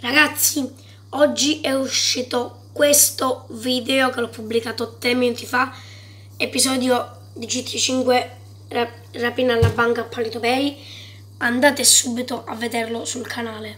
Ragazzi, oggi è uscito questo video che l'ho pubblicato 3 minuti fa, episodio di GT5 rapina alla banca a Palito Bay. Andate subito a vederlo sul canale.